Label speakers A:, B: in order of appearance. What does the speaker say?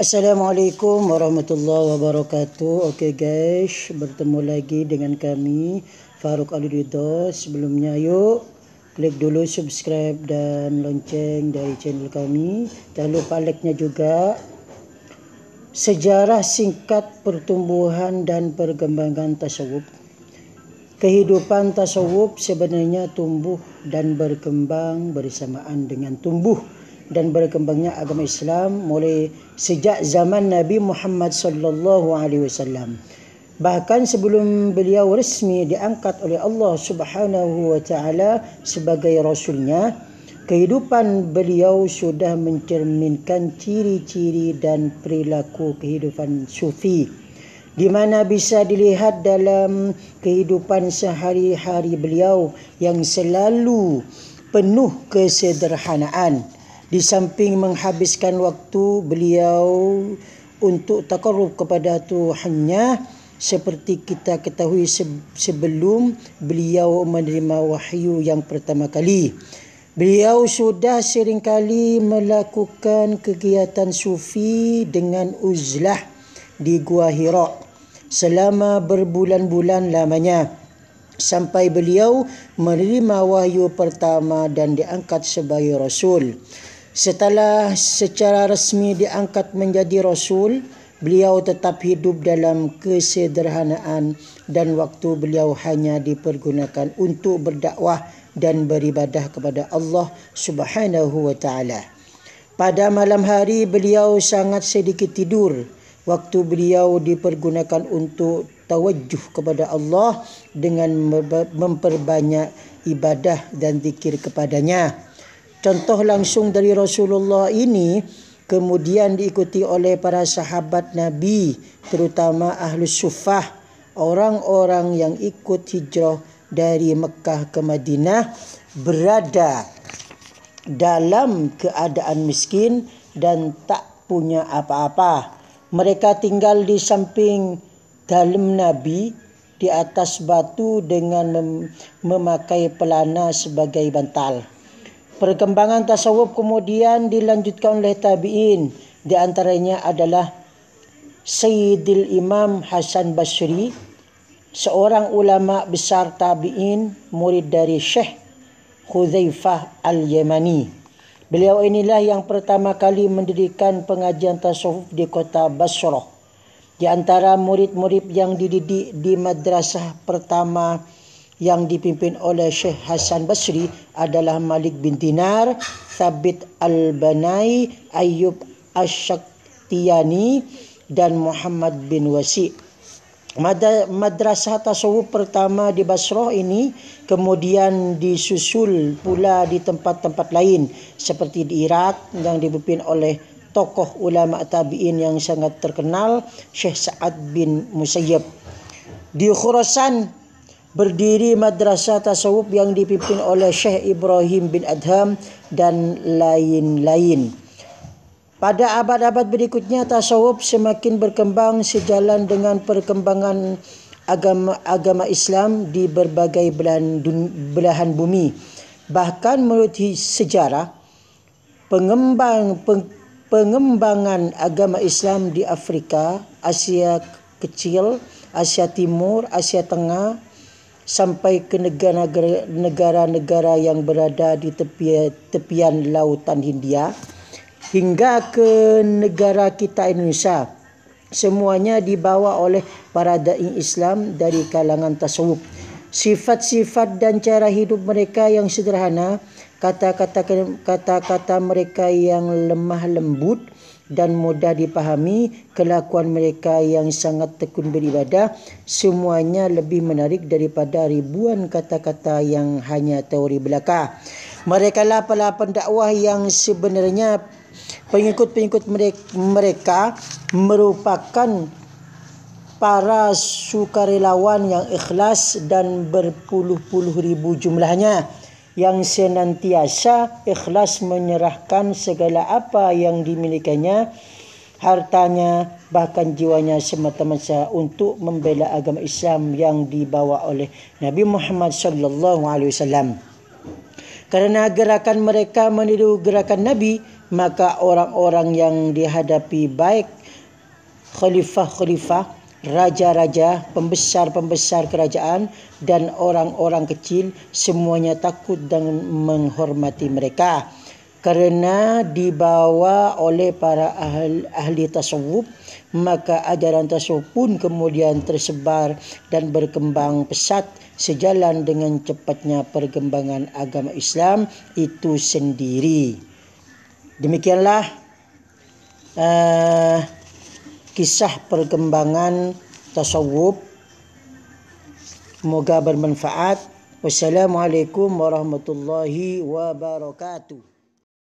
A: Assalamualaikum warahmatullahi wabarakatuh. Okey guys, bertemu lagi dengan kami Faruk Ali Ridho. Sebelumnya yuk klik dulu subscribe dan lonceng dari channel kami. Jangan lupa like-nya juga. Sejarah singkat pertumbuhan dan perkembangan tasawuf. Kehidupan tasawuf sebenarnya tumbuh dan berkembang bersamaan dengan tumbuh dan berkembangnya agama Islam mulai sejak zaman Nabi Muhammad sallallahu alaihi wasallam. Bahkan sebelum beliau resmi diangkat oleh Allah Subhanahu wa taala sebagai rasulnya, kehidupan beliau sudah mencerminkan ciri-ciri dan perilaku kehidupan sufi di mana bisa dilihat dalam kehidupan sehari-hari beliau yang selalu penuh kesederhanaan di samping menghabiskan waktu beliau untuk takarrub kepada Tuhannya seperti kita ketahui sebelum beliau menerima wahyu yang pertama kali. Beliau sudah seringkali melakukan kegiatan sufi dengan uzlah di Gua Hira selama berbulan-bulan lamanya sampai beliau menerima wahyu pertama dan diangkat sebagai rasul. Setelah secara resmi diangkat menjadi rasul, beliau tetap hidup dalam kesederhanaan dan waktu beliau hanya dipergunakan untuk berdakwah dan beribadah kepada Allah Subhanahu wa taala. Pada malam hari beliau sangat sedikit tidur waktu beliau dipergunakan untuk tawajjuh kepada Allah dengan memperbanyak ibadah dan zikir kepadanya. Contoh langsung dari Rasulullah ini kemudian diikuti oleh para sahabat Nabi terutama ahlu sufah orang-orang yang ikut hijrah dari Mekah ke Madinah berada dalam keadaan miskin dan tak punya apa-apa mereka tinggal di samping dalam Nabi di atas batu dengan mem- memakai pelana sebagai bantal. Perkembangan tasawuf kemudian dilanjutkan oleh tabi'in. Di antaranya adalah Sayyidil Imam Hasan Basri, seorang ulama besar tabi'in, murid dari Syekh Khuzaifah Al-Yamani. Beliau inilah yang pertama kali mendirikan pengajian tasawuf di kota Basrah. Di antara murid-murid yang dididik di madrasah pertama yang dipimpin oleh Syekh Hasan Basri adalah Malik bin Dinar, Thabit Al-Banai, Ayub Ash-Shaktiyani dan Muhammad bin Wasi' madrasah tasawuf pertama di Basrah ini kemudian disusul pula di tempat-tempat lain seperti di Iraq yang dipimpin oleh tokoh ulama tabi'in yang sangat terkenal Syekh Sa'ad bin Musayyab. Di Khurasan berdiri madrasah tasawuf yang dipimpin oleh Syekh Ibrahim bin Adham dan lain-lain. Pada abad-abad berikutnya tasawuf semakin berkembang sejalan dengan perkembangan agama agama Islam di berbagai belahan, belahan bumi. Bahkan menurut sejarah pengembang peng, pengembangan agama Islam di Afrika, Asia Kecil, Asia Timur, Asia Tengah sampai ke negara-negara yang berada di tepi, tepian lautan Hindia hingga ke negara kita Indonesia. Semuanya dibawa oleh para da'i Islam dari kalangan tasawuf. Sifat-sifat dan cara hidup mereka yang sederhana, kata-kata kata-kata mereka yang lemah lembut dan mudah dipahami, kelakuan mereka yang sangat tekun beribadah, semuanya lebih menarik daripada ribuan kata-kata yang hanya teori belaka. Mereka lah para pendakwah yang sebenarnya pengikut-pengikut mereka merupakan para sukarelawan yang ikhlas dan berpuluh-puluh ribu jumlahnya yang senantiasa ikhlas menyerahkan segala apa yang dimilikinya hartanya bahkan jiwanya semata-mata untuk membela agama Islam yang dibawa oleh Nabi Muhammad sallallahu alaihi wasallam. Kerana gerakan mereka meniru gerakan Nabi, maka orang-orang yang dihadapi baik khalifah-khalifah, raja-raja, pembesar-pembesar kerajaan dan orang-orang kecil semuanya takut dan menghormati mereka. Kerana dibawa oleh para ahli, ahli tasawuf maka ajaran tasawuf pun kemudian tersebar dan berkembang pesat sejalan dengan cepatnya perkembangan agama Islam itu sendiri. Demikianlah uh, kisah perkembangan tasawuf. Semoga bermanfaat. Wassalamualaikum warahmatullahi wabarakatuh